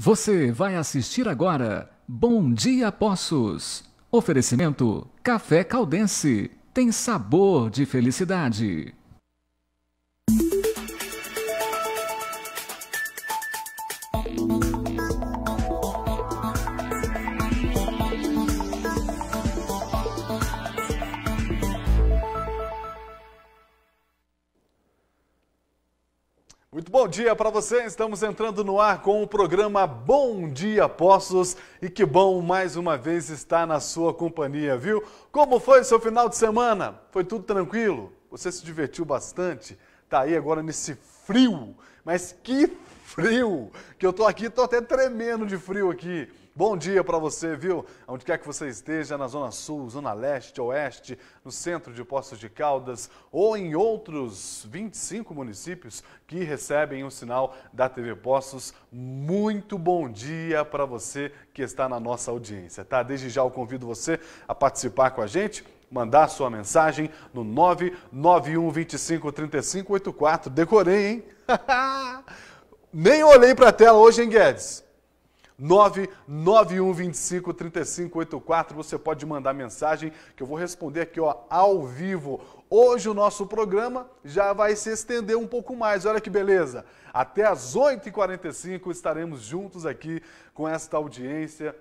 Você vai assistir agora Bom Dia Poços. Oferecimento Café Caldense. Tem sabor de felicidade. Muito bom dia para você. Estamos entrando no ar com o programa Bom Dia Poços e que bom mais uma vez estar na sua companhia, viu? Como foi seu final de semana? Foi tudo tranquilo? Você se divertiu bastante? Tá aí agora nesse frio, mas que frio! Que eu tô aqui, tô até tremendo de frio aqui. Bom dia para você, viu? Onde quer que você esteja, na Zona Sul, Zona Leste, Oeste, no centro de Poços de Caldas ou em outros 25 municípios que recebem o sinal da TV Poços. Muito bom dia para você que está na nossa audiência, tá? Desde já eu convido você a participar com a gente mandar sua mensagem no 991 25 35 84. Decorei, hein? Nem olhei para a tela hoje, hein, Guedes? 991253584. Você pode mandar mensagem que eu vou responder aqui ó, ao vivo. Hoje o nosso programa já vai se estender um pouco mais. Olha que beleza. Até às 8h45 estaremos juntos aqui com esta audiência.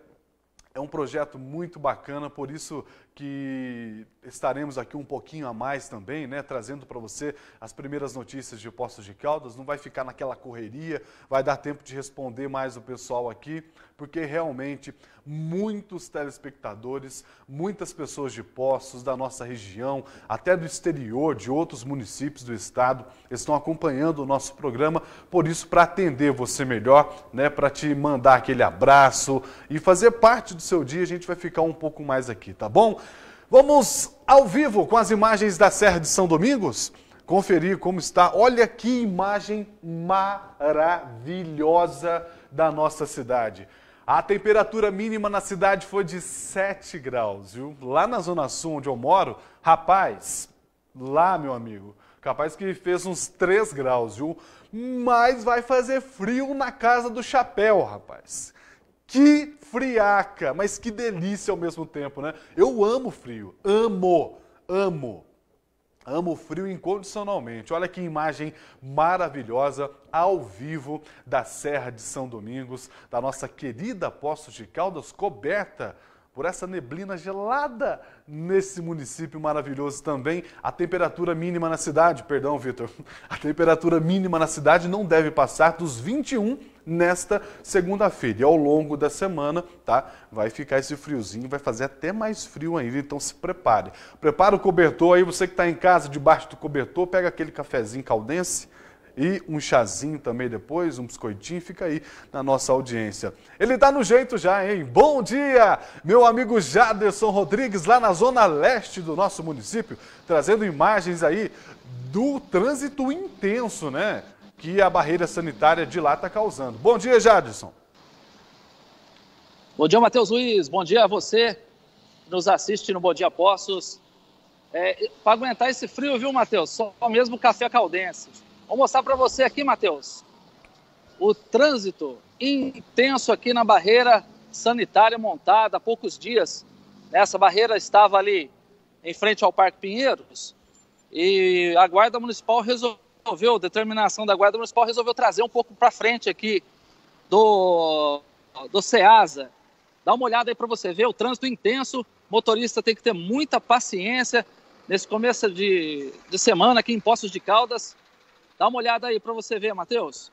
É um projeto muito bacana, por isso que estaremos aqui um pouquinho a mais também, né, trazendo para você as primeiras notícias de Poços de Caldas. Não vai ficar naquela correria, vai dar tempo de responder mais o pessoal aqui, porque realmente muitos telespectadores, muitas pessoas de Poços da nossa região, até do exterior, de outros municípios do estado, estão acompanhando o nosso programa. Por isso, para atender você melhor, né, para te mandar aquele abraço e fazer parte do seu dia, a gente vai ficar um pouco mais aqui, tá bom? Vamos ao vivo com as imagens da Serra de São Domingos, conferir como está. Olha que imagem maravilhosa da nossa cidade. A temperatura mínima na cidade foi de 7 graus, viu? Lá na Zona Sul, onde eu moro, rapaz, lá, meu amigo, capaz que fez uns 3 graus, viu? Mas vai fazer frio na casa do chapéu, rapaz. Que friaca, mas que delícia ao mesmo tempo, né? Eu amo frio, amo, amo. Amo frio incondicionalmente. Olha que imagem maravilhosa ao vivo da Serra de São Domingos, da nossa querida Poços de Caldas, coberta por essa neblina gelada nesse município maravilhoso também. A temperatura mínima na cidade, perdão, Vitor, a temperatura mínima na cidade não deve passar dos 21 nesta segunda-feira. E ao longo da semana, tá? Vai ficar esse friozinho, vai fazer até mais frio ainda, então se prepare. Prepara o cobertor aí, você que está em casa, debaixo do cobertor, pega aquele cafezinho caldense, e um chazinho também depois, um biscoitinho, fica aí na nossa audiência. Ele está no jeito já, hein? Bom dia, meu amigo Jaderson Rodrigues, lá na zona leste do nosso município, trazendo imagens aí do trânsito intenso, né? Que a barreira sanitária de lá está causando. Bom dia, Jaderson. Bom dia, Matheus Luiz. Bom dia a você que nos assiste no Bom Dia Poços. É, Para aguentar esse frio, viu, Matheus? Só mesmo café caldense. Vou mostrar para você aqui, Matheus, o trânsito intenso aqui na barreira sanitária montada há poucos dias. Essa barreira estava ali em frente ao Parque Pinheiros e a Guarda Municipal resolveu, determinação da Guarda Municipal resolveu trazer um pouco para frente aqui do, do SEASA. Dá uma olhada aí para você ver o trânsito intenso. Motorista tem que ter muita paciência nesse começo de, de semana aqui em Poços de Caldas. Dá uma olhada aí para você ver, Matheus.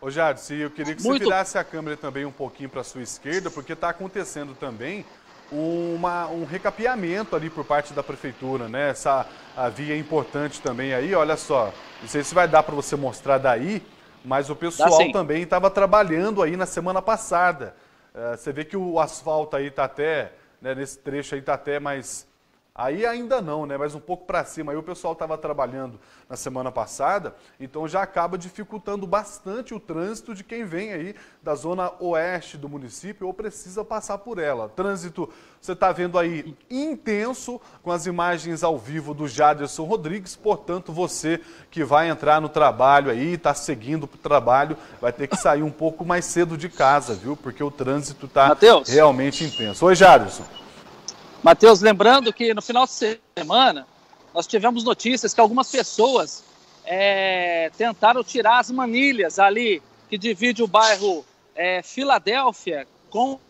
Ô Jadson, eu queria que Muito... você virasse a câmera também um pouquinho para a sua esquerda, porque está acontecendo também uma, um recapeamento ali por parte da prefeitura, né? Essa via importante também aí, olha só. Não sei se vai dar para você mostrar daí, mas o pessoal também estava trabalhando aí na semana passada. Uh, você vê que o asfalto aí está até, né, nesse trecho aí está até mais Aí ainda não, né? Mas um pouco para cima. Aí o pessoal estava trabalhando na semana passada, então já acaba dificultando bastante o trânsito de quem vem aí da zona oeste do município ou precisa passar por ela. Trânsito, você está vendo aí intenso com as imagens ao vivo do Jaderson Rodrigues. Portanto, você que vai entrar no trabalho aí, está seguindo para o trabalho, vai ter que sair um pouco mais cedo de casa, viu? Porque o trânsito está realmente intenso. Oi, Jaderson. Matheus, lembrando que no final de semana nós tivemos notícias que algumas pessoas é, tentaram tirar as manilhas ali que divide o bairro é, Filadélfia com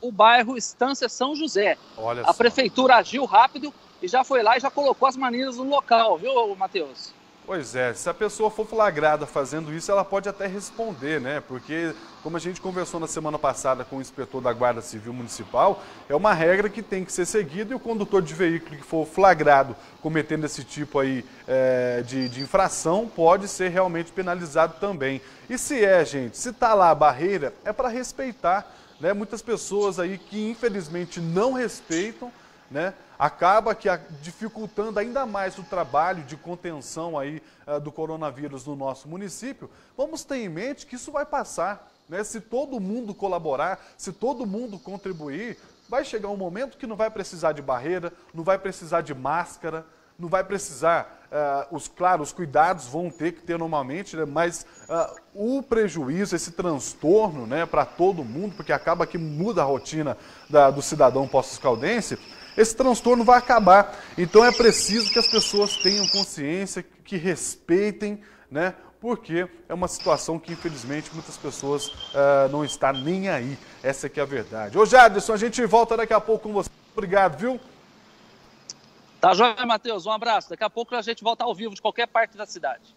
o bairro Estância São José. Olha a só. prefeitura agiu rápido e já foi lá e já colocou as manilhas no local, viu, Matheus? Pois é, se a pessoa for flagrada fazendo isso, ela pode até responder, né? Porque, como a gente conversou na semana passada com o inspetor da Guarda Civil Municipal, é uma regra que tem que ser seguida e o condutor de veículo que for flagrado cometendo esse tipo aí é, de, de infração pode ser realmente penalizado também. E se é, gente, se está lá a barreira, é para respeitar, né? Muitas pessoas aí que infelizmente não respeitam, né? Acaba que dificultando ainda mais o trabalho de contenção aí uh, do coronavírus no nosso município, vamos ter em mente que isso vai passar. Né? Se todo mundo colaborar, se todo mundo contribuir, vai chegar um momento que não vai precisar de barreira, não vai precisar de máscara, não vai precisar, uh, os, claro, os cuidados vão ter que ter normalmente, né, mas uh, o prejuízo, esse transtorno né, para todo mundo, porque acaba que muda a rotina da, do cidadão pós-escaldense, esse transtorno vai acabar. Então é preciso que as pessoas tenham consciência, que respeitem, né? Porque é uma situação que, infelizmente, muitas pessoas uh, não estão nem aí. Essa que é a verdade. Ô Jadson, a gente volta daqui a pouco com você. Obrigado, viu? Tá joia, Matheus. Um abraço. Daqui a pouco a gente volta ao vivo de qualquer parte da cidade.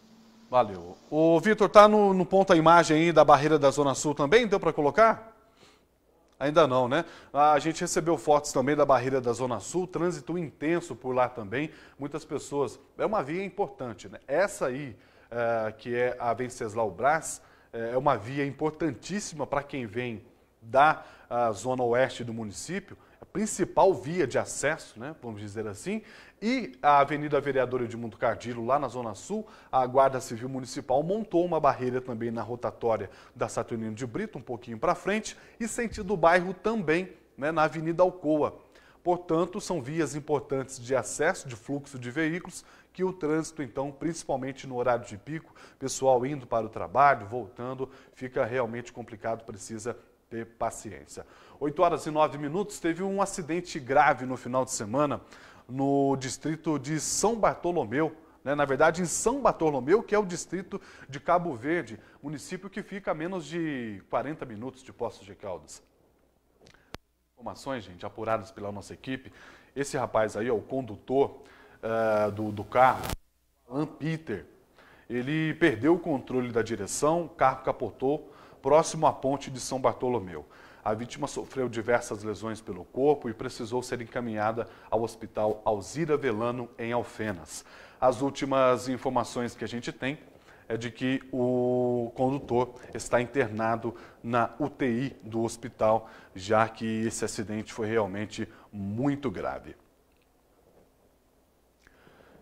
Valeu. O Vitor, tá no, no ponto a imagem aí da barreira da Zona Sul também? Deu para colocar? Ainda não, né? A gente recebeu fotos também da barreira da Zona Sul, trânsito intenso por lá também. Muitas pessoas. É uma via importante, né? Essa aí, é, que é a Venceslau Brás, é, é uma via importantíssima para quem vem da zona oeste do município, a principal via de acesso, né, vamos dizer assim, e a Avenida Vereador Edmundo Cardilo, lá na Zona Sul, a Guarda Civil Municipal montou uma barreira também na rotatória da Saturnino de Brito, um pouquinho para frente, e sentido do bairro também, né, na Avenida Alcoa. Portanto, são vias importantes de acesso, de fluxo de veículos, que o trânsito, então, principalmente no horário de pico, pessoal indo para o trabalho, voltando, fica realmente complicado, precisa ter paciência. 8 horas e 9 minutos, teve um acidente grave no final de semana no distrito de São Bartolomeu, né? na verdade em São Bartolomeu, que é o distrito de Cabo Verde, município que fica a menos de 40 minutos de Poços de Caldas. Informações, gente, apuradas pela nossa equipe. Esse rapaz aí, ó, o condutor uh, do, do carro, Alan Peter, ele perdeu o controle da direção, o carro capotou próximo à ponte de São Bartolomeu. A vítima sofreu diversas lesões pelo corpo e precisou ser encaminhada ao hospital Alzira Velano, em Alfenas. As últimas informações que a gente tem é de que o condutor está internado na UTI do hospital, já que esse acidente foi realmente muito grave.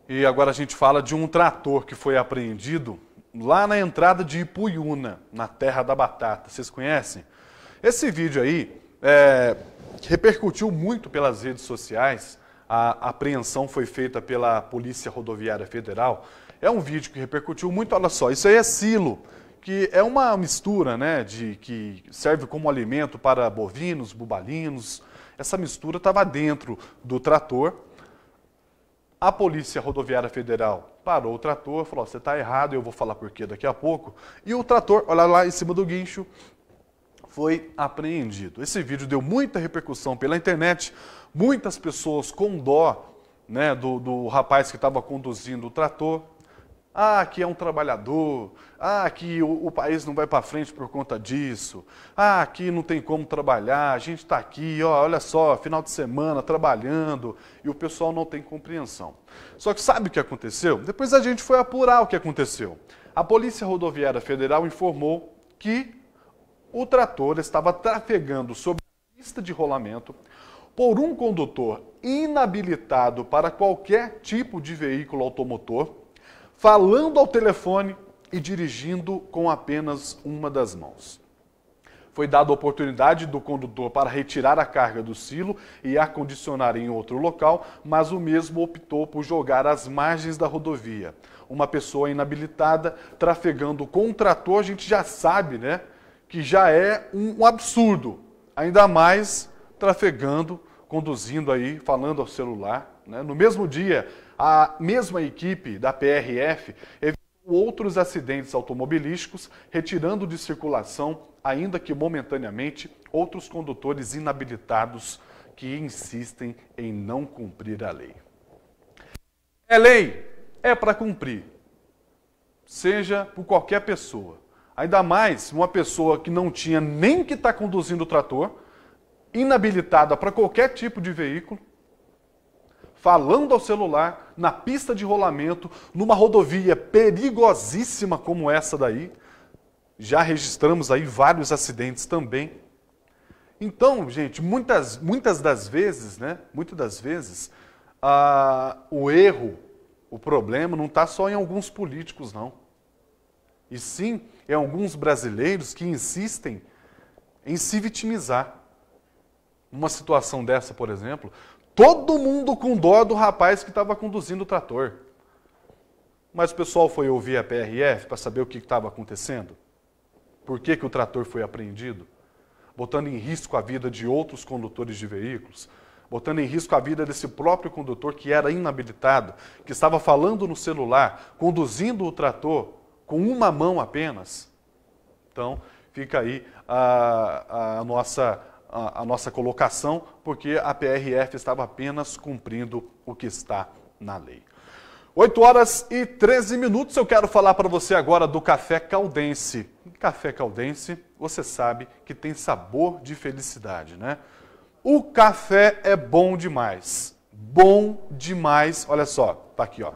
E agora a gente fala de um trator que foi apreendido lá na entrada de Ipuiuna, na Terra da Batata. Vocês conhecem? Esse vídeo aí é, repercutiu muito pelas redes sociais. A apreensão foi feita pela Polícia Rodoviária Federal. É um vídeo que repercutiu muito. Olha só, isso aí é silo, que é uma mistura, né, de que serve como alimento para bovinos, bubalinos. Essa mistura estava dentro do trator. A Polícia Rodoviária Federal parou o trator, falou: "Você está errado, eu vou falar por quê daqui a pouco". E o trator, olha lá em cima do guincho, foi apreendido. Esse vídeo deu muita repercussão pela internet, muitas pessoas com dó né, do, do rapaz que estava conduzindo o trator. Ah, que é um trabalhador. Ah, que o, o país não vai para frente por conta disso. Ah, que não tem como trabalhar. A gente está aqui, ó, olha só, final de semana trabalhando e o pessoal não tem compreensão. Só que sabe o que aconteceu? Depois a gente foi apurar o que aconteceu. A Polícia Rodoviária Federal informou que o trator estava trafegando sobre a pista de rolamento por um condutor inabilitado para qualquer tipo de veículo automotor, falando ao telefone e dirigindo com apenas uma das mãos. Foi dada a oportunidade do condutor para retirar a carga do silo e acondicionar em outro local, mas o mesmo optou por jogar às margens da rodovia. Uma pessoa inabilitada trafegando com um trator, a gente já sabe, né, que já é um absurdo. Ainda mais trafegando, conduzindo aí, falando ao celular. Né? No mesmo dia, a mesma equipe da PRF outros acidentes automobilísticos, retirando de circulação ainda que momentaneamente, outros condutores inabilitados que insistem em não cumprir a lei. É lei, é para cumprir, seja por qualquer pessoa. Ainda mais uma pessoa que não tinha nem que estar tá conduzindo o trator, inabilitada para qualquer tipo de veículo, falando ao celular, na pista de rolamento, numa rodovia perigosíssima como essa daí, já registramos aí vários acidentes também. Então, gente, muitas, muitas das vezes, né? Muitas das vezes, ah, o erro, o problema não está só em alguns políticos, não. E sim em alguns brasileiros que insistem em se vitimizar. Numa situação dessa, por exemplo, todo mundo com dó do rapaz que estava conduzindo o trator. Mas o pessoal foi ouvir a PRF para saber o que estava acontecendo? Por que, que o trator foi apreendido? Botando em risco a vida de outros condutores de veículos, botando em risco a vida desse próprio condutor que era inabilitado, que estava falando no celular, conduzindo o trator com uma mão apenas. Então, fica aí a, a nossa, a, a nossa colocação, porque a PRF estava apenas cumprindo o que está na lei. 8 horas e 13 minutos. Eu quero falar para você agora do café caldense. Café caldense, você sabe que tem sabor de felicidade, né? O café é bom demais. Bom demais. Olha só, tá aqui, ó.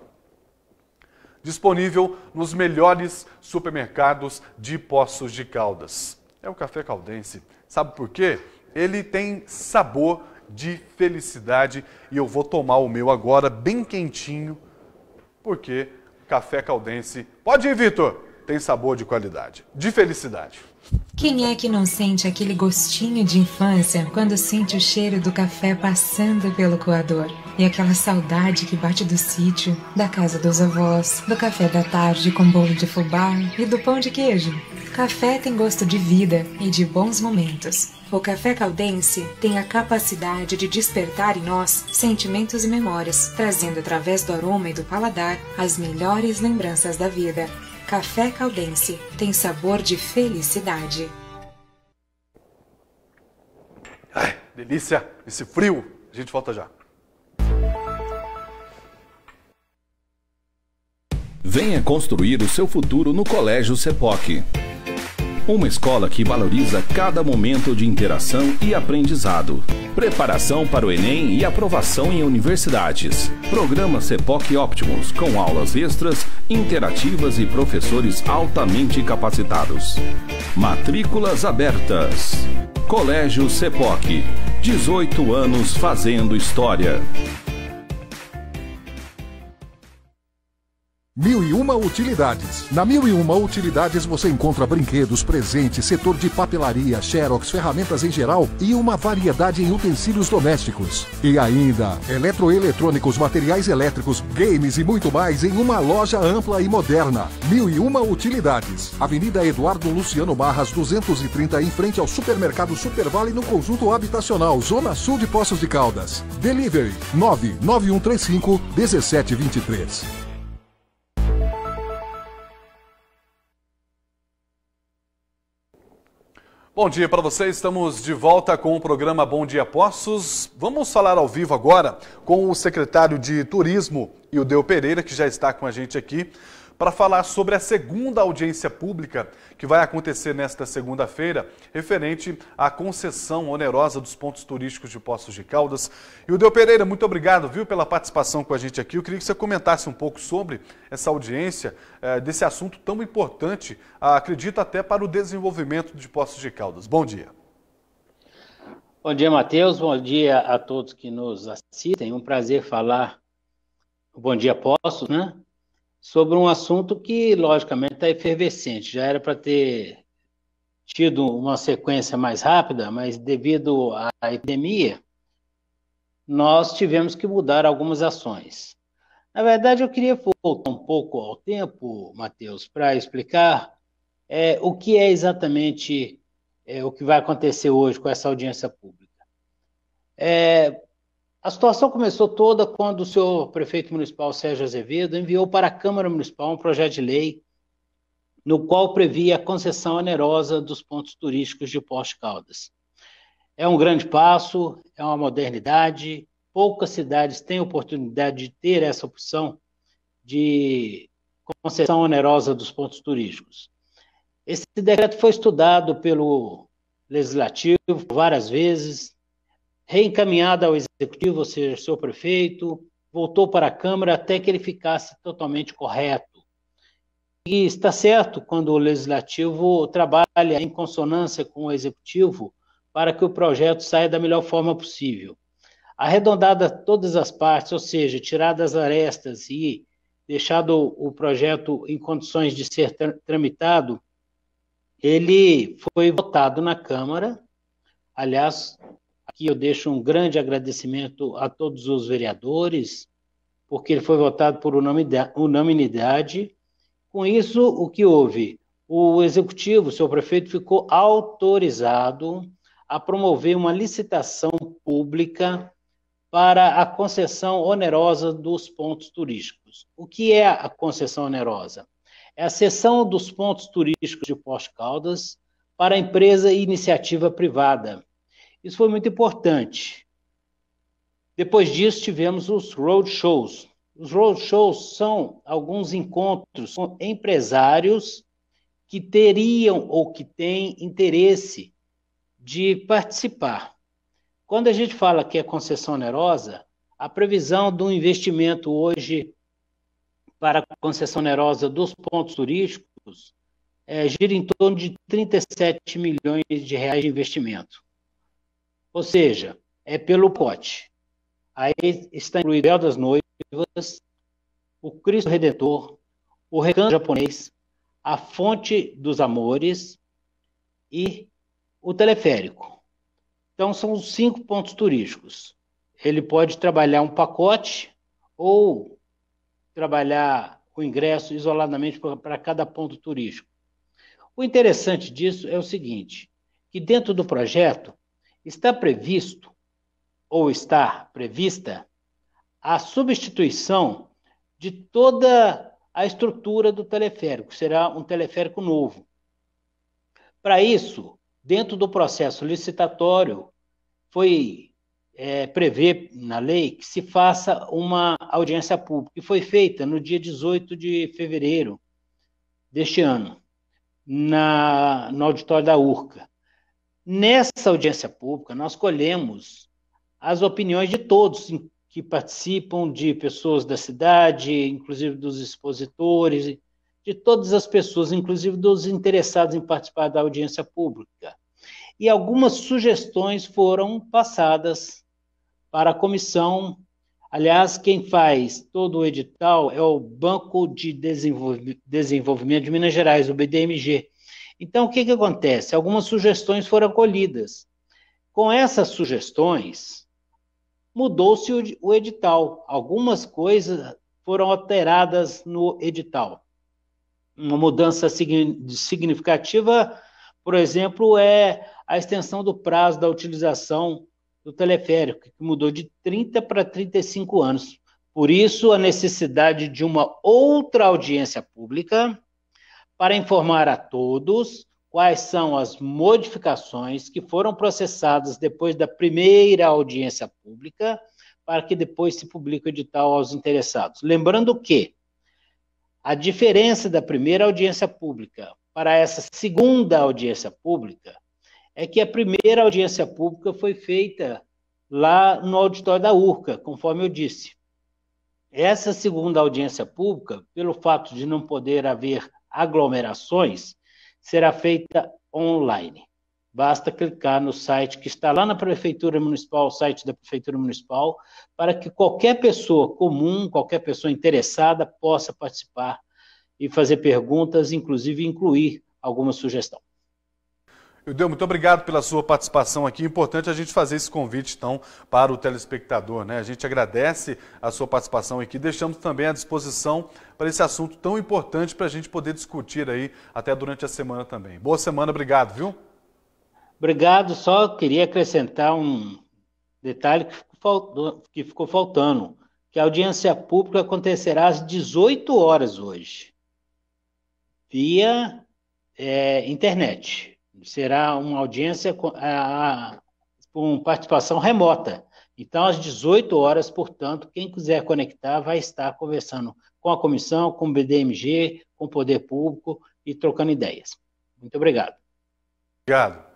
Disponível nos melhores supermercados de Poços de Caldas. É o café caldense. Sabe por quê? Ele tem sabor de felicidade e eu vou tomar o meu agora bem quentinho porque café caldense. Pode ir, Vitor! Tem sabor de qualidade, de felicidade. Quem é que não sente aquele gostinho de infância quando sente o cheiro do café passando pelo coador? E aquela saudade que bate do sítio, da casa dos avós, do café da tarde com bolo de fubá e do pão de queijo? Café tem gosto de vida e de bons momentos. O café caldense tem a capacidade de despertar em nós sentimentos e memórias, trazendo através do aroma e do paladar as melhores lembranças da vida. Café caldense tem sabor de felicidade. Ai, delícia! Esse frio! A gente volta já. Venha construir o seu futuro no Colégio Sepoc. Uma escola que valoriza cada momento de interação e aprendizado. Preparação para o Enem e aprovação em universidades. Programa CEPOC Optimus, com aulas extras, interativas e professores altamente capacitados. Matrículas abertas. Colégio CEPOC. 18 anos fazendo história. Mil e uma utilidades. Na Mil e uma utilidades você encontra brinquedos, presentes, setor de papelaria, xerox, ferramentas em geral e uma variedade em utensílios domésticos. E ainda, eletroeletrônicos, materiais elétricos, games e muito mais em uma loja ampla e moderna. Mil e uma utilidades. Avenida Eduardo Luciano Barras, 230, em frente ao supermercado Supervale no conjunto habitacional, Zona Sul de Poços de Caldas. Delivery 99135 1723. Bom dia para vocês, estamos de volta com o programa Bom Dia Poços. Vamos falar ao vivo agora com o secretário de Turismo, Ildeu Pereira, que já está com a gente aqui para falar sobre a segunda audiência pública que vai acontecer nesta segunda-feira, referente à concessão onerosa dos pontos turísticos de Poços de Caldas. E o Deu Pereira, muito obrigado, viu, pela participação com a gente aqui. Eu queria que você comentasse um pouco sobre essa audiência, eh, desse assunto tão importante, ah, acredito até para o desenvolvimento de Poços de Caldas. Bom dia. Bom dia, Matheus. Bom dia a todos que nos assistem. Um prazer falar, bom dia, posso, né? Sobre um assunto que, logicamente, está efervescente. Já era para ter tido uma sequência mais rápida, mas devido à epidemia, nós tivemos que mudar algumas ações. Na verdade, eu queria voltar um pouco ao tempo, Matheus, para explicar é, o que é exatamente é, o que vai acontecer hoje com essa audiência pública. É, a situação começou toda quando o senhor prefeito municipal Sérgio Azevedo enviou para a Câmara Municipal um projeto de lei no qual previa a concessão onerosa dos pontos turísticos de Porto Caldas. É um grande passo, é uma modernidade. Poucas cidades têm oportunidade de ter essa opção de concessão onerosa dos pontos turísticos. Esse decreto foi estudado pelo Legislativo várias vezes, reencaminhado ao Executivo, ou seja, seu prefeito, voltou para a Câmara até que ele ficasse totalmente correto. E está certo quando o Legislativo trabalha em consonância com o Executivo para que o projeto saia da melhor forma possível. Arredondada todas as partes, ou seja, tiradas as arestas e deixado o projeto em condições de ser tramitado, ele foi votado na Câmara. Aliás, aqui eu deixo um grande agradecimento a todos os vereadores, porque ele foi votado por unanimidade. Com isso, o que houve? O executivo, o seu prefeito, ficou autorizado a promover uma licitação pública para a concessão onerosa dos pontos turísticos. O que é a concessão onerosa? é a cessão dos pontos turísticos de Pós Caldas para empresa e iniciativa privada. Isso foi muito importante. Depois disso, tivemos os roadshows. Os roadshows são alguns encontros com empresários que teriam ou que têm interesse de participar. Quando a gente fala que é concessão onerosa, a previsão do investimento hoje para a concessão onerosa dos pontos turísticos é, gira em torno de 37 milhões de reais de investimento. Ou seja, é pelo pote. Aí está incluído o das Noivas, o Cristo Redentor, o Recanto Japonês, a Fonte dos Amores e o teleférico. Então, são os cinco pontos turísticos. Ele pode trabalhar um pacote ou trabalhar o ingresso isoladamente para cada ponto turístico. O interessante disso é o seguinte, que dentro do projeto está previsto ou está prevista a substituição de toda a estrutura do teleférico, será um teleférico novo. Para isso, dentro do processo licitatório, foi é, prevê na lei que se faça uma audiência pública, e foi feita no dia 18 de fevereiro deste ano, na, no auditório da URCA. Nessa audiência pública, nós colhemos as opiniões de todos que participam, de pessoas da cidade, inclusive dos expositores, de todas as pessoas, inclusive dos interessados em participar da audiência pública. E algumas sugestões foram passadas para a comissão. Aliás, quem faz todo o edital é o Banco de Desenvolvimento de Minas Gerais, o BDMG. Então, o que, que acontece? Algumas sugestões foram acolhidas. Com essas sugestões, mudou-se o edital. Algumas coisas foram alteradas no edital. Uma mudança significativa, por exemplo, é a extensão do prazo da utilização do teleférico, que mudou de 30 para 35 anos. Por isso, a necessidade de uma outra audiência pública para informar a todos quais são as modificações que foram processadas depois da primeira audiência pública, para que depois se publique o edital aos interessados. Lembrando que a diferença da primeira audiência pública para essa segunda audiência pública é que a primeira audiência pública foi feita lá no auditório da URCA, conforme eu disse. Essa segunda audiência pública, pelo fato de não poder haver aglomerações, será feita online. Basta clicar no site que está lá na Prefeitura Municipal, o site da Prefeitura Municipal, para que qualquer pessoa comum, qualquer pessoa interessada possa participar e fazer perguntas, inclusive incluir alguma sugestão. Eudeu, muito obrigado pela sua participação aqui. Importante a gente fazer esse convite, então, para o telespectador. Né? A gente agradece a sua participação aqui. Deixamos também à disposição para esse assunto tão importante para a gente poder discutir aí até durante a semana também. Boa semana, obrigado, viu? Obrigado. Só queria acrescentar um detalhe que ficou, que ficou faltando, que a audiência pública acontecerá às 18 horas hoje, via é, internet será uma audiência com, a, com participação remota. Então, às 18 horas, portanto, quem quiser conectar vai estar conversando com a comissão, com o BDMG, com o poder público e trocando ideias. Muito obrigado. Obrigado.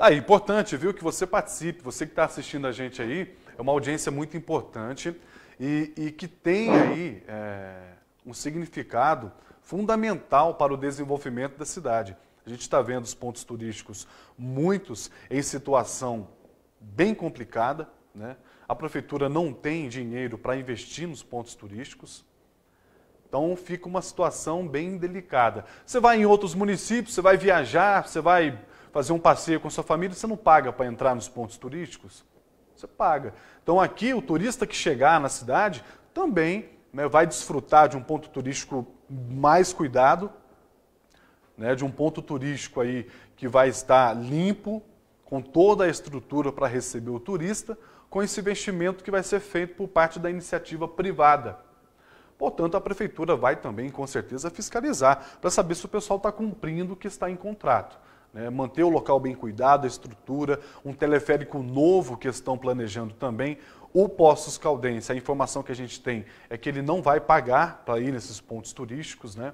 Tá, é importante, viu, que você participe, você que está assistindo a gente aí, é uma audiência muito importante e, e que tem aí é, um significado fundamental para o desenvolvimento da cidade. A gente está vendo os pontos turísticos, muitos em situação bem complicada. Né? A prefeitura não tem dinheiro para investir nos pontos turísticos. Então fica uma situação bem delicada. Você vai em outros municípios, você vai viajar, você vai fazer um passeio com sua família, você não paga para entrar nos pontos turísticos? Você paga. Então aqui o turista que chegar na cidade também né, vai desfrutar de um ponto turístico mais cuidado, né, de um ponto turístico aí que vai estar limpo, com toda a estrutura para receber o turista, com esse investimento que vai ser feito por parte da iniciativa privada. Portanto, a prefeitura vai também, com certeza, fiscalizar para saber se o pessoal está cumprindo o que está em contrato. Né? Manter o local bem cuidado, a estrutura, um teleférico novo que estão planejando também. O Postos Caldense, a informação que a gente tem é que ele não vai pagar para ir nesses pontos turísticos, né?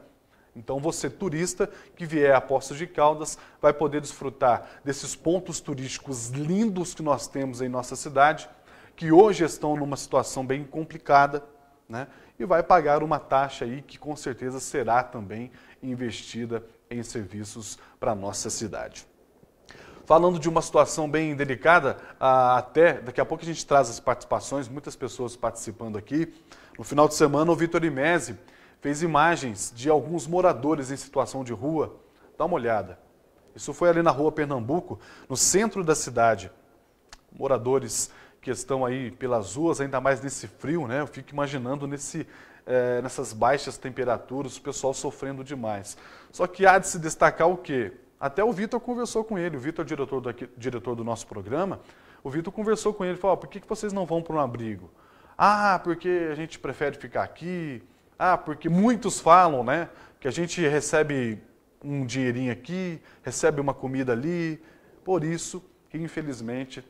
Então você, turista que vier a Poços de Caldas, vai poder desfrutar desses pontos turísticos lindos que nós temos em nossa cidade, que hoje estão numa situação bem complicada, né? e vai pagar uma taxa aí que com certeza será também investida em serviços para a nossa cidade. Falando de uma situação bem delicada, até daqui a pouco a gente traz as participações, muitas pessoas participando aqui. No final de semana, o Vitor Imese fez imagens de alguns moradores em situação de rua. Dá uma olhada. Isso foi ali na rua Pernambuco, no centro da cidade. Moradores que estão aí pelas ruas, ainda mais nesse frio, né? Eu fico imaginando nesse, é, nessas baixas temperaturas, o pessoal sofrendo demais. Só que há de se destacar o quê? Até o Vitor conversou com ele, o Vitor, diretor do, diretor do nosso programa, o Vitor conversou com ele falou, oh, por que, que vocês não vão para um abrigo? Ah, porque a gente prefere ficar aqui, ah, porque muitos falam, né, que a gente recebe um dinheirinho aqui, recebe uma comida ali, por isso que infelizmente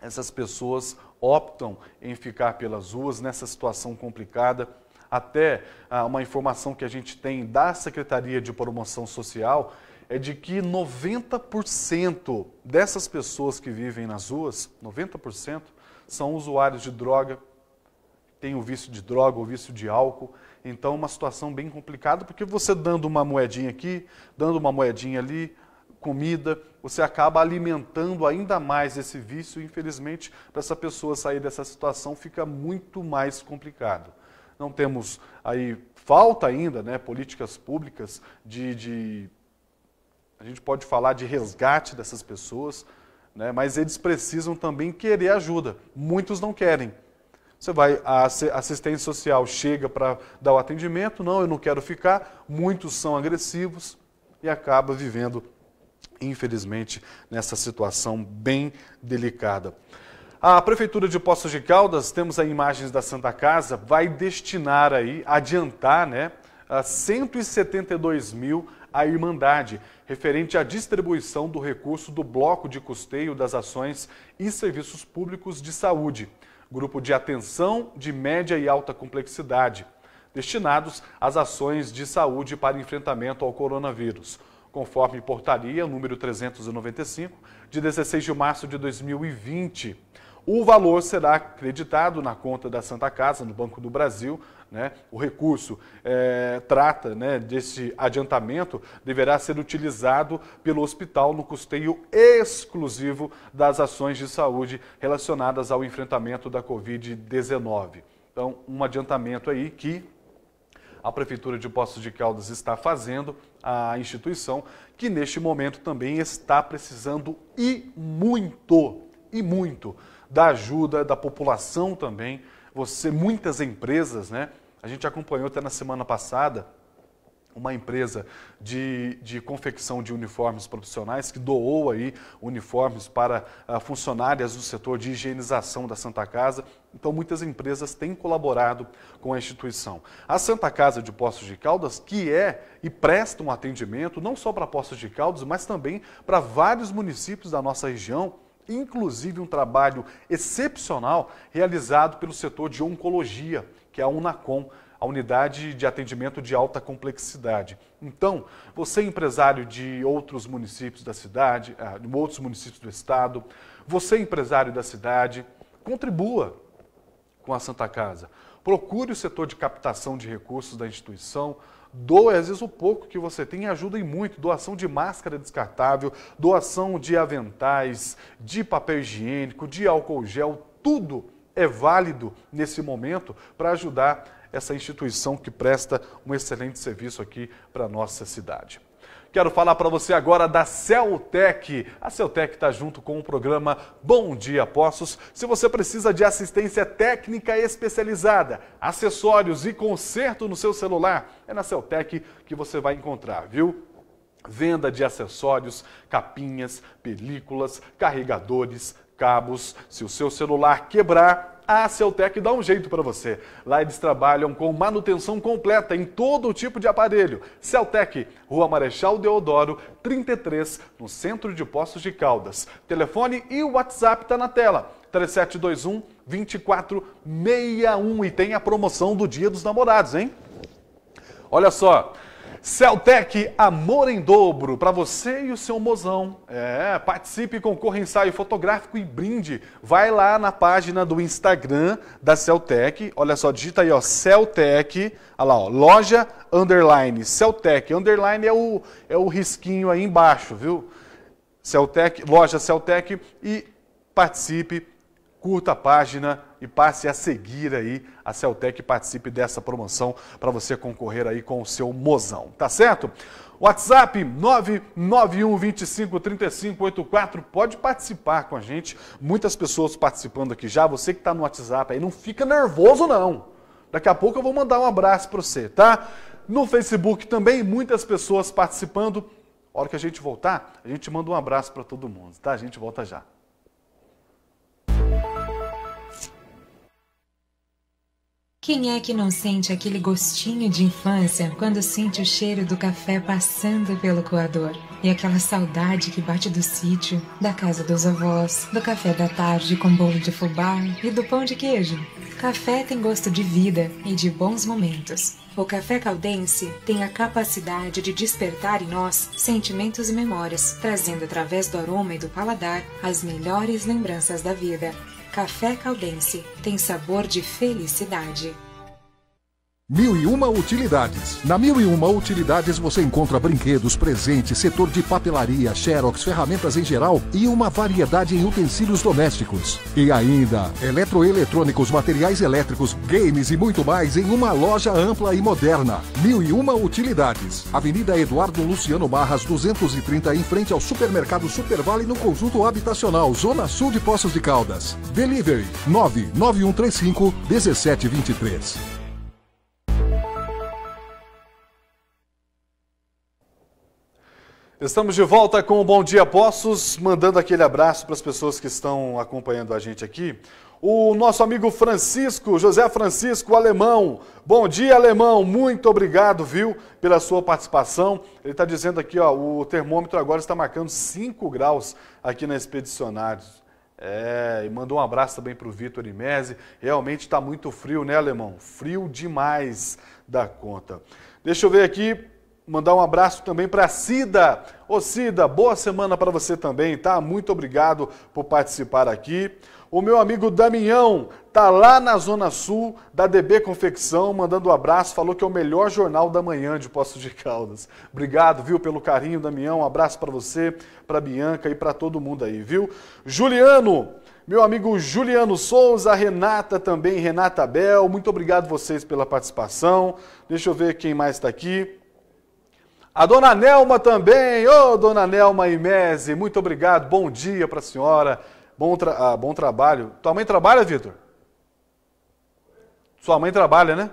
essas pessoas optam em ficar pelas ruas nessa situação complicada. Até ah, uma informação que a gente tem da Secretaria de Promoção Social é de que 90% dessas pessoas que vivem nas ruas, 90%, são usuários de droga, têm o vício de droga, o vício de álcool. Então, uma situação bem complicada, porque você dando uma moedinha aqui, dando uma moedinha ali, comida, você acaba alimentando ainda mais esse vício e, infelizmente, para essa pessoa sair dessa situação fica muito mais complicado. Não temos aí, falta ainda, né, políticas públicas de, de a gente pode falar de resgate dessas pessoas, né, mas eles precisam também querer ajuda. Muitos não querem. Você vai, a assistente social chega para dar o atendimento, não, eu não quero ficar. Muitos são agressivos e acaba vivendo, infelizmente, nessa situação bem delicada. A Prefeitura de Poços de Caldas, temos aí imagens da Santa Casa, vai destinar aí, adiantar, né, 172 mil à Irmandade, referente à distribuição do recurso do bloco de custeio das ações e serviços públicos de saúde grupo de atenção de média e alta complexidade, destinados às ações de saúde para enfrentamento ao coronavírus, conforme portaria número 395, de 16 de março de 2020. O valor será acreditado na conta da Santa Casa, no Banco do Brasil, né, o recurso é, trata né, desse adiantamento, deverá ser utilizado pelo hospital no custeio exclusivo das ações de saúde relacionadas ao enfrentamento da Covid-19. Então, um adiantamento aí que a Prefeitura de Poços de Caldas está fazendo, a instituição, que neste momento também está precisando e muito, e muito, da ajuda da população também. Você, muitas empresas, né, a gente acompanhou até na semana passada uma empresa de, de confecção de uniformes profissionais que doou aí uniformes para uh, funcionárias do setor de higienização da Santa Casa. Então, muitas empresas têm colaborado com a instituição. A Santa Casa de Poços de Caldas, que é e presta um atendimento não só para Poços de Caldas, mas também para vários municípios da nossa região, inclusive um trabalho excepcional realizado pelo setor de oncologia que é a Unacom, a unidade de atendimento de alta complexidade. Então, você empresário de outros municípios da cidade, ah, de outros municípios do estado, você empresário da cidade, contribua com a Santa Casa. Procure o setor de captação de recursos da instituição, doe às vezes o pouco que você tem e em muito. Doação de máscara descartável, doação de aventais, de papel higiênico, de álcool gel, tudo é válido nesse momento para ajudar essa instituição que presta um excelente serviço aqui para a nossa cidade. Quero falar para você agora da Celtec. A Celtec está junto com o programa Bom Dia Poços. Se você precisa de assistência técnica especializada, acessórios e conserto no seu celular, é na Celtec que você vai encontrar, viu? Venda de acessórios, capinhas, películas, carregadores, cabos. Se o seu celular quebrar, a Celtec dá um jeito para você. Lá eles trabalham com manutenção completa em todo tipo de aparelho. Celtec, Rua Marechal Deodoro, 33, no centro de Poços de Caldas. Telefone e WhatsApp está na tela. 3721 2461 e tem a promoção do Dia dos Namorados, hein? Olha só, Celtec, amor em dobro para você e o seu mozão. É, participe, concorra ensaio fotográfico e brinde. Vai lá na página do Instagram da Celtec. Olha só, digita aí, ó, Celtec. Olha lá, ó, loja underline. Celtec, underline é o, é o risquinho aí embaixo, viu? Celtec, loja Celtec e participe curta a página e passe a seguir aí a Celtec e participe dessa promoção para você concorrer aí com o seu mozão, tá certo? WhatsApp 991253584 pode participar com a gente. Muitas pessoas participando aqui já. Você que está no WhatsApp aí, não fica nervoso não. Daqui a pouco eu vou mandar um abraço para você, tá? No Facebook também, muitas pessoas participando. A hora que a gente voltar, a gente manda um abraço para todo mundo, tá? A gente volta já. Quem é que não sente aquele gostinho de infância quando sente o cheiro do café passando pelo coador? E aquela saudade que bate do sítio, da casa dos avós, do café da tarde com bolo de fubá e do pão de queijo? Café tem gosto de vida e de bons momentos. O café caldense tem a capacidade de despertar em nós sentimentos e memórias, trazendo através do aroma e do paladar as melhores lembranças da vida. Café Caldense tem sabor de felicidade. Mil e uma utilidades. Na Mil e uma utilidades você encontra brinquedos, presentes, setor de papelaria, xerox, ferramentas em geral e uma variedade em utensílios domésticos. E ainda, eletroeletrônicos, materiais elétricos, games e muito mais em uma loja ampla e moderna. Mil e uma utilidades. Avenida Eduardo Luciano Marras, 230, em frente ao supermercado Supervale no conjunto habitacional, Zona Sul de Poços de Caldas. Delivery 99135 1723. Estamos de volta com o Bom Dia Poços, mandando aquele abraço para as pessoas que estão acompanhando a gente aqui. O nosso amigo Francisco, José Francisco Alemão. Bom dia, Alemão. Muito obrigado, viu, pela sua participação. Ele está dizendo aqui, ó, o termômetro agora está marcando 5 graus aqui na Expedicionários. É, e mandou um abraço também para o Vitor Imese. Realmente está muito frio, né, Alemão? Frio demais da conta. Deixa eu ver aqui, Mandar um abraço também para Cida. Ô Cida, boa semana para você também, tá? Muito obrigado por participar aqui. O meu amigo Damião tá lá na Zona Sul da DB Confecção, mandando um abraço, falou que é o melhor jornal da manhã de Poços de Caldas. Obrigado, viu, pelo carinho, Damião. Um abraço para você, para Bianca e para todo mundo aí, viu? Juliano, meu amigo Juliano Souza, Renata também, Renata Bel, muito obrigado vocês pela participação. Deixa eu ver quem mais está aqui. A dona Nelma também, ô oh, dona Nelma Imese, muito obrigado, bom dia para a senhora, bom, tra ah, bom trabalho. Tua mãe trabalha, Vitor? Sua mãe trabalha, né?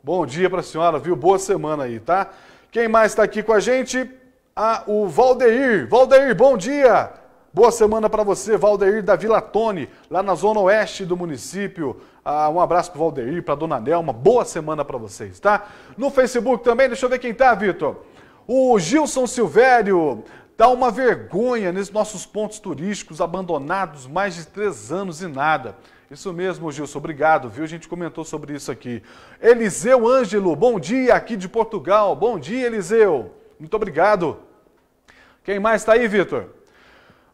Bom dia para a senhora, viu? Boa semana aí, tá? Quem mais está aqui com a gente? Ah, o Valdeir. Valdeir, bom dia! Boa semana para você, Valdeir da Vila Tone, lá na zona oeste do município. Ah, um abraço para o Valdeir, para dona Nelma. Boa semana para vocês, tá? No Facebook também, deixa eu ver quem tá, Vitor. O Gilson Silvério. Dá uma vergonha nesses nossos pontos turísticos abandonados mais de três anos e nada. Isso mesmo, Gilson, obrigado, viu? A gente comentou sobre isso aqui. Eliseu Ângelo, bom dia aqui de Portugal. Bom dia, Eliseu. Muito obrigado. Quem mais está aí, Vitor?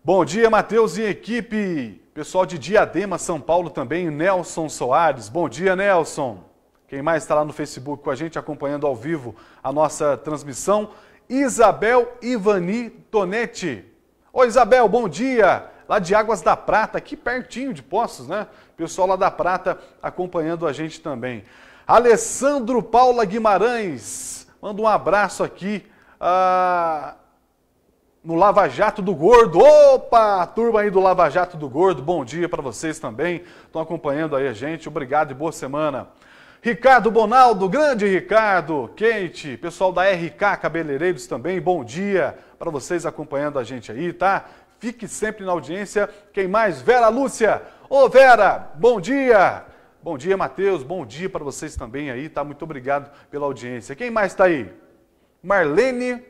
Bom dia, Matheus e equipe. Pessoal de Diadema, São Paulo também, Nelson Soares. Bom dia, Nelson. Quem mais está lá no Facebook com a gente, acompanhando ao vivo a nossa transmissão? Isabel Ivani Tonetti. Oi, Isabel, bom dia. Lá de Águas da Prata, aqui pertinho de Poços, né? Pessoal lá da Prata acompanhando a gente também. Alessandro Paula Guimarães, manda um abraço aqui ah, no Lava Jato do Gordo. Opa, turma aí do Lava Jato do Gordo, bom dia para vocês também. Estão acompanhando aí a gente, obrigado e boa semana. Ricardo Bonaldo, grande Ricardo, Kate, pessoal da RK Cabeleireiros também, bom dia para vocês acompanhando a gente aí, tá? Fique sempre na audiência. Quem mais? Vera Lúcia. Ô Vera, bom dia. Bom dia, Matheus. Bom dia para vocês também aí, tá? Muito obrigado pela audiência. Quem mais está aí? Marlene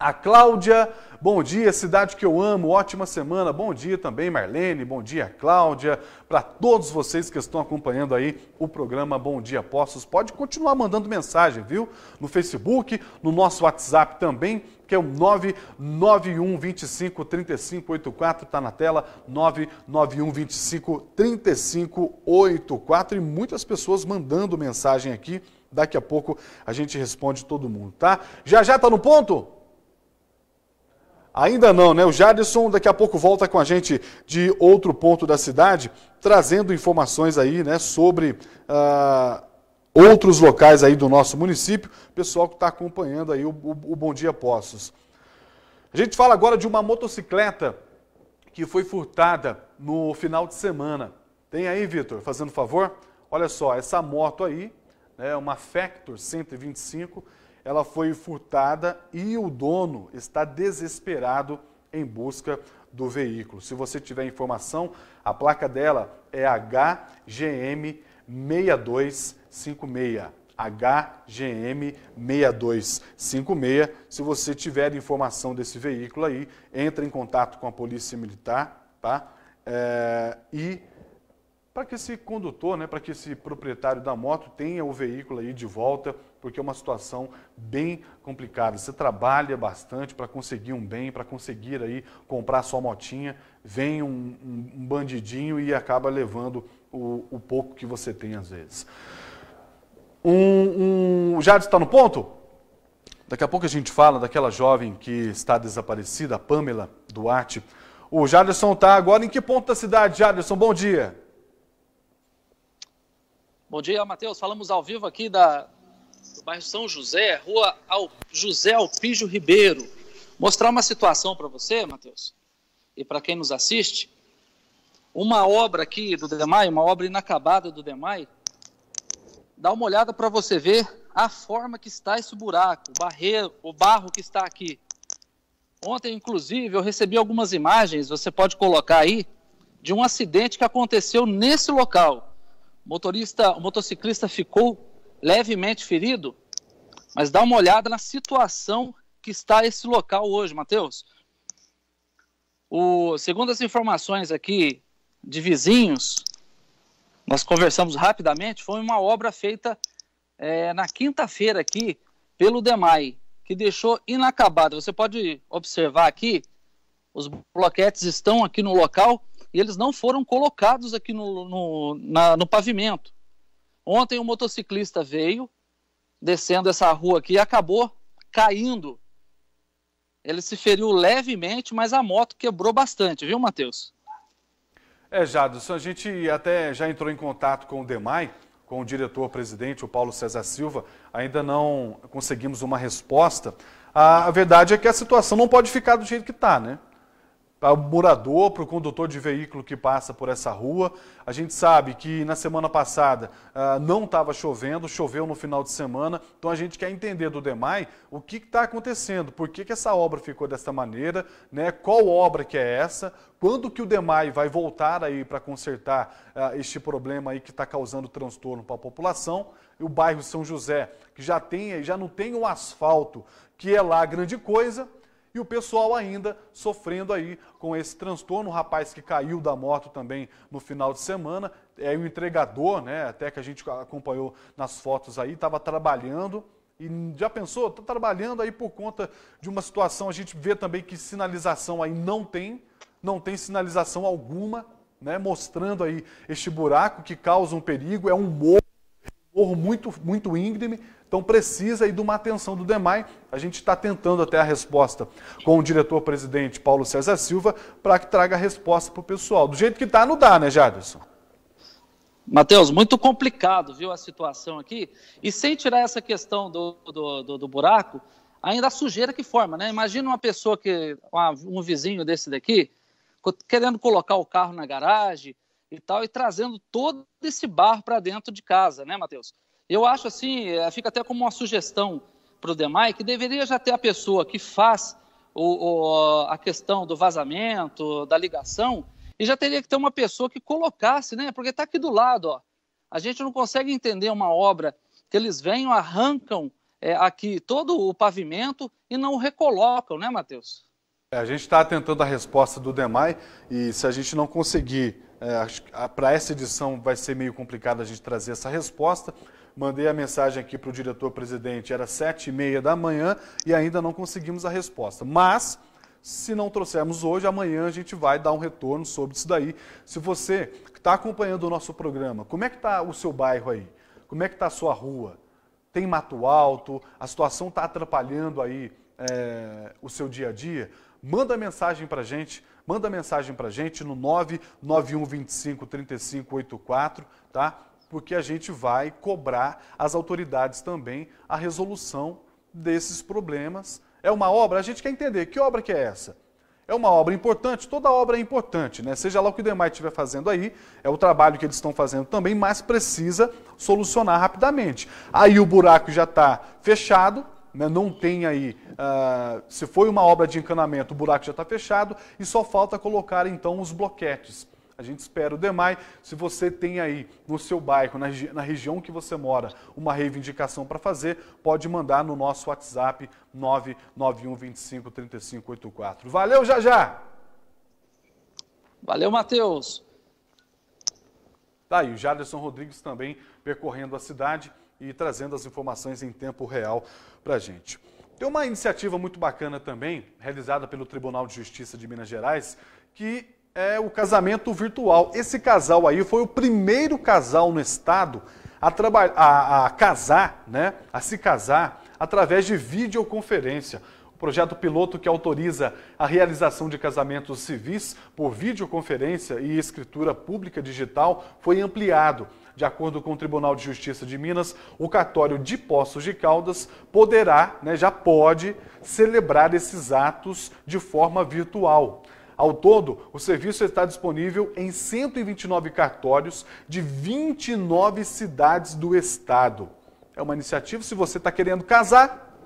a Cláudia, bom dia, cidade que eu amo, ótima semana. Bom dia também, Marlene, bom dia, Cláudia. Para todos vocês que estão acompanhando aí o programa Bom Dia Postos, pode continuar mandando mensagem, viu? No Facebook, no nosso WhatsApp também, que é o 991 25 3584, está na tela, 991 25 3584 e muitas pessoas mandando mensagem aqui. Daqui a pouco a gente responde todo mundo, tá? Já já está no ponto? Ainda não, né? O Jadson daqui a pouco volta com a gente de outro ponto da cidade, trazendo informações aí, né, sobre uh, outros locais aí do nosso município, pessoal que está acompanhando aí o, o, o Bom Dia Poços. A gente fala agora de uma motocicleta que foi furtada no final de semana. Tem aí, Vitor, fazendo favor? Olha só, essa moto aí, né, uma Factor 125, ela foi furtada e o dono está desesperado em busca do veículo. Se você tiver informação, a placa dela é HGM 6256. HGM 6256. Se você tiver informação desse veículo aí, entre em contato com a Polícia Militar, tá? É, e para que esse condutor, né, para que esse proprietário da moto tenha o veículo aí de volta, porque é uma situação bem complicada. Você trabalha bastante para conseguir um bem, para conseguir aí comprar sua motinha, vem um, um, um bandidinho e acaba levando o, o, pouco que você tem às vezes. Um, um, está no ponto? Daqui a pouco a gente fala daquela jovem que está desaparecida, a Pamela Duarte. O Jaderson está agora em que ponto da cidade, Jaderson? Bom dia. Bom dia, Matheus. Falamos ao vivo aqui da, do bairro São José, rua Al, José Alpijo Ribeiro. Mostrar uma situação para você, Matheus, e para quem nos assiste. Uma obra aqui do DEMAI, uma obra inacabada do DEMAI. Dá uma olhada para você ver a forma que está esse buraco, o, barreiro, o barro que está aqui. Ontem, inclusive, eu recebi algumas imagens, você pode colocar aí, de um acidente que aconteceu nesse local motorista, o motociclista ficou levemente ferido, mas dá uma olhada na situação que está esse local hoje, Matheus. O, segundo as informações aqui de vizinhos, nós conversamos rapidamente, foi uma obra feita é, na quinta-feira aqui pelo DEMAI, que deixou inacabado. Você pode observar aqui, os bloquetes estão aqui no local, e eles não foram colocados aqui no, no, na, no pavimento. Ontem um motociclista veio descendo essa rua aqui e acabou caindo. Ele se feriu levemente, mas a moto quebrou bastante, viu, Matheus? É, Jadson, a gente até já entrou em contato com o DEMAI, com o diretor-presidente, o Paulo César Silva, ainda não conseguimos uma resposta. A verdade é que a situação não pode ficar do jeito que está, né? Para o morador, para o condutor de veículo que passa por essa rua. A gente sabe que na semana passada uh, não estava chovendo, choveu no final de semana, então a gente quer entender do DEMAI o que está acontecendo, por que, que essa obra ficou dessa maneira, né? qual obra que é essa, quando que o DEMAI vai voltar aí para consertar uh, este problema aí que está causando transtorno para a população. E o bairro São José, que já, tem, já não tem o asfalto, que é lá grande coisa, e o pessoal ainda sofrendo aí com esse transtorno. O rapaz que caiu da moto também no final de semana, é o entregador, né? Até que a gente acompanhou nas fotos aí, estava trabalhando. E já pensou? Está trabalhando aí por conta de uma situação. A gente vê também que sinalização aí não tem, não tem sinalização alguma, né? Mostrando aí este buraco que causa um perigo. É um morro, um morro muito, muito íngreme então precisa aí de uma atenção do DEMAI. A gente está tentando até a resposta com o diretor-presidente Paulo César Silva para que traga a resposta para o pessoal. Do jeito que está, não dá, né, Jaderson? Matheus, muito complicado, viu, a situação aqui. E sem tirar essa questão do, do, do, do buraco, ainda a sujeira que forma, né? Imagina uma pessoa que, um vizinho desse daqui, querendo colocar o carro na garagem e tal, e trazendo todo esse barro para dentro de casa, né, Matheus? Eu acho assim, é, fica até como uma sugestão para o DEMAI, que deveria já ter a pessoa que faz o, o, a questão do vazamento, da ligação, e já teria que ter uma pessoa que colocasse, né? Porque está aqui do lado, ó. A gente não consegue entender uma obra que eles venham, arrancam é, aqui todo o pavimento e não recolocam, né, Matheus? A gente está tentando a resposta do DEMAI e se a gente não conseguir, é, para essa edição vai ser meio complicado a gente trazer essa resposta. Mandei a mensagem aqui para o diretor-presidente, era sete e meia da manhã e ainda não conseguimos a resposta. Mas, se não trouxermos hoje, amanhã a gente vai dar um retorno sobre isso daí. Se você está acompanhando o nosso programa, como é que está o seu bairro aí? Como é que está a sua rua? Tem mato alto? A situação está atrapalhando aí é, o seu dia a dia? Manda mensagem para a gente, manda mensagem para a gente no 99125 3584, tá? porque a gente vai cobrar as autoridades também a resolução desses problemas. É uma obra, a gente quer entender, que obra que é essa? É uma obra importante? Toda obra é importante, né? Seja lá o que o DEMAI estiver fazendo aí, é o trabalho que eles estão fazendo também, mas precisa solucionar rapidamente. Aí o buraco já está fechado, né? não tem aí, uh, se foi uma obra de encanamento, o buraco já está fechado e só falta colocar então os bloquetes. A gente espera o DEMAI. Se você tem aí no seu bairro, na, na região que você mora, uma reivindicação para fazer, pode mandar no nosso WhatsApp 991 25 3584. Valeu, já já! Valeu, Matheus! Tá aí, o Jaderson Rodrigues também percorrendo a cidade e trazendo as informações em tempo real para a gente. Tem uma iniciativa muito bacana também, realizada pelo Tribunal de Justiça de Minas Gerais, que é o casamento virtual. Esse casal aí foi o primeiro casal no estado a, a, a casar, né, a se casar através de videoconferência. O projeto piloto que autoriza a realização de casamentos civis por videoconferência e escritura pública digital foi ampliado. De acordo com o Tribunal de Justiça de Minas, o cartório de Poços de Caldas poderá, né, já pode, celebrar esses atos de forma virtual. Ao todo, o serviço está disponível em 129 cartórios de 29 cidades do estado. É uma iniciativa, se você está querendo casar,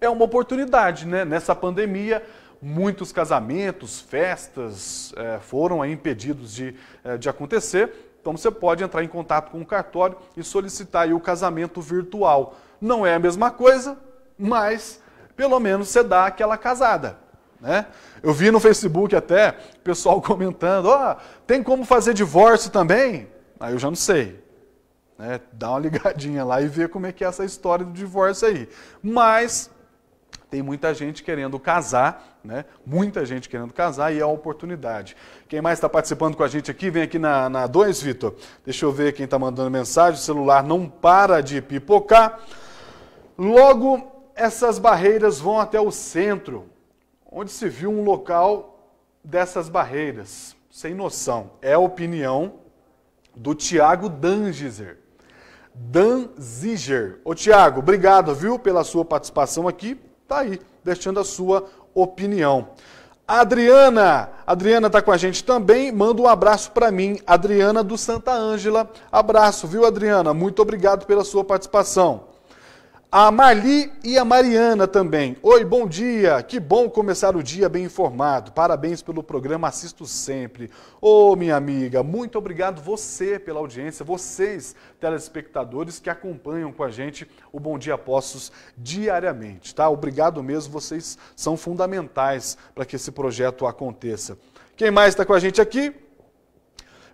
é uma oportunidade, né? Nessa pandemia, muitos casamentos, festas é, foram impedidos de, é, de acontecer. Então você pode entrar em contato com o cartório e solicitar o casamento virtual. Não é a mesma coisa, mas pelo menos você dá aquela casada. Né? Eu vi no Facebook até pessoal comentando: ó, oh, tem como fazer divórcio também? Aí eu já não sei. Né? Dá uma ligadinha lá e vê como é que é essa história do divórcio aí. Mas tem muita gente querendo casar, né? Muita gente querendo casar e é uma oportunidade. Quem mais está participando com a gente aqui? Vem aqui na, na 2, Vitor. Deixa eu ver quem está mandando mensagem. O celular não para de pipocar. Logo, essas barreiras vão até o centro, onde se viu um local dessas barreiras. Sem noção. É a opinião do Tiago Dangizer. Danziger. Ô Tiago, obrigado, viu, pela sua participação aqui. Tá aí, deixando a sua opinião. Adriana, Adriana está com a gente também. Manda um abraço para mim, Adriana do Santa Ângela. Abraço, viu, Adriana? Muito obrigado pela sua participação. A Marli e a Mariana também. Oi, bom dia. Que bom começar o dia bem informado. Parabéns pelo programa, assisto sempre. Ô, oh, minha amiga, muito obrigado você pela audiência, vocês, telespectadores que acompanham com a gente o Bom Dia Postos diariamente, tá? Obrigado mesmo, vocês são fundamentais para que esse projeto aconteça. Quem mais está com a gente aqui?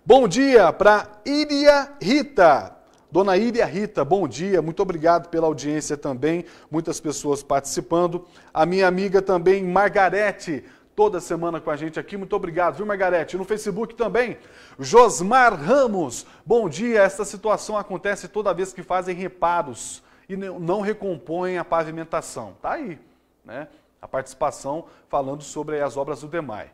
Bom dia para Iria Rita. Dona Íria Rita, bom dia, muito obrigado pela audiência também, muitas pessoas participando. A minha amiga também, Margarete, toda semana com a gente aqui, muito obrigado, viu, Margarete? No Facebook também, Josmar Ramos, bom dia. Essa situação acontece toda vez que fazem reparos e não recompõem a pavimentação. Tá aí, né? A participação falando sobre as obras do DEMAI.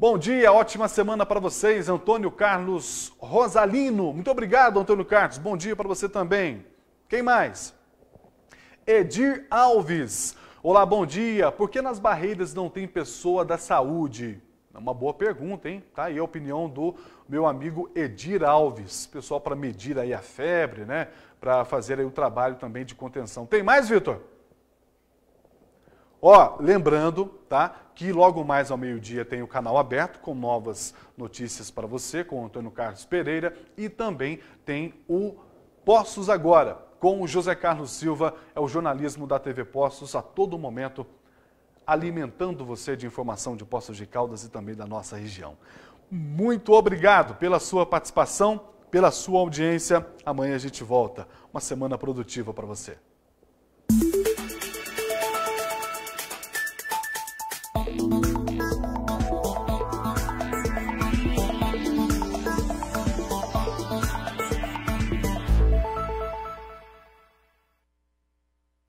Bom dia, ótima semana para vocês, Antônio Carlos Rosalino. Muito obrigado, Antônio Carlos. Bom dia para você também. Quem mais? Edir Alves. Olá, bom dia. Por que nas barreiras não tem pessoa da saúde? É uma boa pergunta, hein? Tá aí a opinião do meu amigo Edir Alves. Pessoal para medir aí a febre, né? Para fazer aí o trabalho também de contenção. Tem mais, Vitor? Ó, lembrando, tá, que logo mais ao meio-dia tem o canal aberto com novas notícias para você, com o Antônio Carlos Pereira e também tem o Postos Agora, com o José Carlos Silva, é o jornalismo da TV Postos a todo momento, alimentando você de informação de Postos de Caldas e também da nossa região. Muito obrigado pela sua participação, pela sua audiência. Amanhã a gente volta. Uma semana produtiva para você.